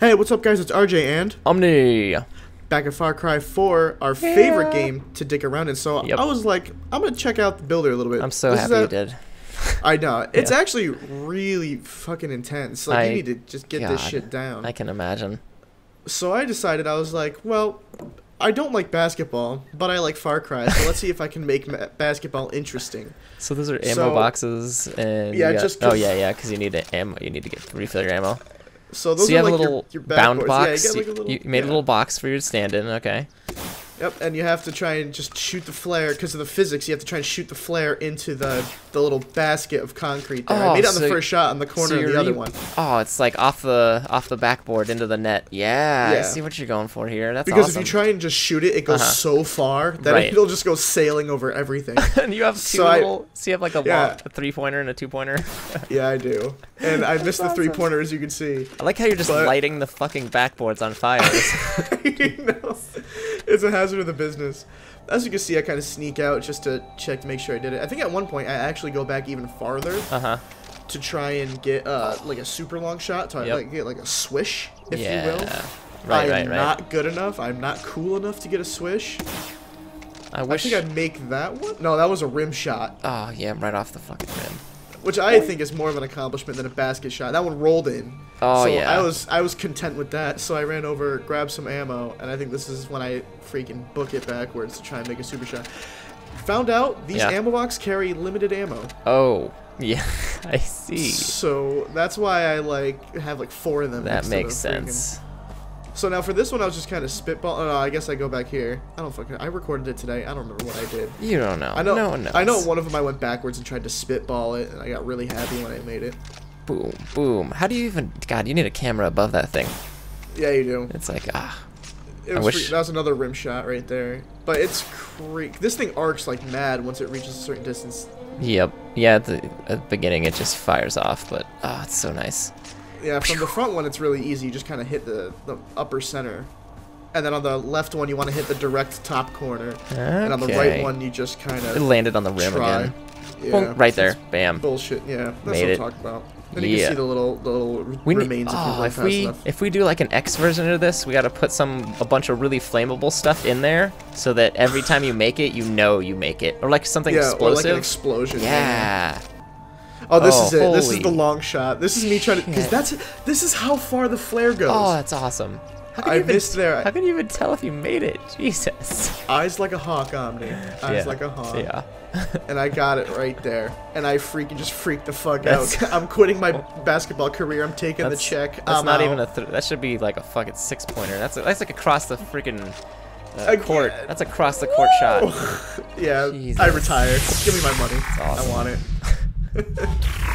Hey, what's up, guys? It's RJ and Omni. back at Far Cry 4, our favorite game to dick around in. So Yep. I was like, I'm gonna check out the builder a little bit. I'm so This is happy you did. I know it's Yeah. actually really fucking intense. Like I- you need to just get this shit down. I can imagine. so I decided I was like, well, I don't like basketball, but I like Far Cry. So let's see if I can make ma- basketball interesting. So those are ammo So- boxes, and Yeah, got- just oh 'cause- yeah, yeah, because you need a ammo. You need to get refill your ammo. So those so you are have like a little your, bound backboards. box. Yeah, you, like you made yeah. a little box for you to stand in. Okay. Yep, and you have to try and just shoot the flare because of the physics. You have to try and shoot the flare into the the little basket of concrete there. I Oh, made it on the first shot on the corner so of the other one. Oh, it's like off the off the backboard into the net. Yeah, Yeah. I see what you're going for here. That's Because awesome. if you try and just shoot it, it goes Uh-huh. so far that Right. it'll just go sailing over everything. and you have two So I- so you have like a, Yeah. a three pointer and a two pointer. yeah, I do. And I missed the three pointer, as you can see. I like how you're just But- lighting the fucking backboards on fire. you know, it's a hazard of the business. As you can see, I kind of sneak out just to check to make sure I did it. I think at one point I actually go back even farther uh huh. to try and get uh, like a super long shot, to Yep. like get like a swish, if yeah. you will. Right, I'm right, right. not good enough. I'm not cool enough to get a swish. I I think I'd make that one. No, that was a rim shot, Oh yeah, I'm right off the fucking rim. Which I think is more of an accomplishment than a basket shot. That one rolled in. Oh so yeah. I was I was content with that. So I ran over, grabbed some ammo, and I think this is when I freaking book it backwards to try and make a super shot. Found out these Yeah. ammo box carry limited ammo, Oh yeah, I see. so that's why I like have like four of them. That makes sense. So now for this one, I was just kind of spitball. Oh, no, I guess I go back here. I don't fucking. I recorded it today. I don't remember what I did. You don't know. I know. No one knows. I know one of them I went backwards and tried to spitball it, and I got really happy when I made it. Boom, boom. How do you even? God, you need a camera above that thing. Yeah, you do. It's like ah. It I wish- free- that was another rim shot right there. But it's cre- This thing arcs like mad once it reaches a certain distance. Yep. Yeah. At the, at the beginning, it just fires off, but oh, it's so nice. Yeah, from the front one, it's really easy. You just kind of hit the, the upper center. And then on the left one, you want to hit the direct top corner. Okay. And on the right one, you just kind of... It landed on the rim try. again. Yeah, Boom, right there. Bam. Bullshit. Yeah, that's Made what. I'm talking about. Then you Yeah. can see the little the little We need, remains oh, if you oh, run if we enough. if we do like an X version of this, we got to put some a bunch of really flammable stuff in there so that every time you make it, you know you make it, or like something yeah, or like explosive. an explosion. yeah. Oh, this Oh, is it. This is the long shot. This is me trying to because that's this is how far the flare goes. Oh, that's awesome. How can I you even, missed there. How can you even tell if you made it? Jesus. Eyes like a hawk, Omni. Eyes Yeah. like a hawk. Yeah. And I got it right there. And I freaking just freaked the fuck That's- out. I'm quitting my basketball career. I'm taking the check. That's I'm not out. even a. Th- that should be like a fucking six pointer. That's that's like across the freaking uh, court. That's across the court shot. yeah, I Jesus. retired. Give me my money. awesome. I want it. Yeah.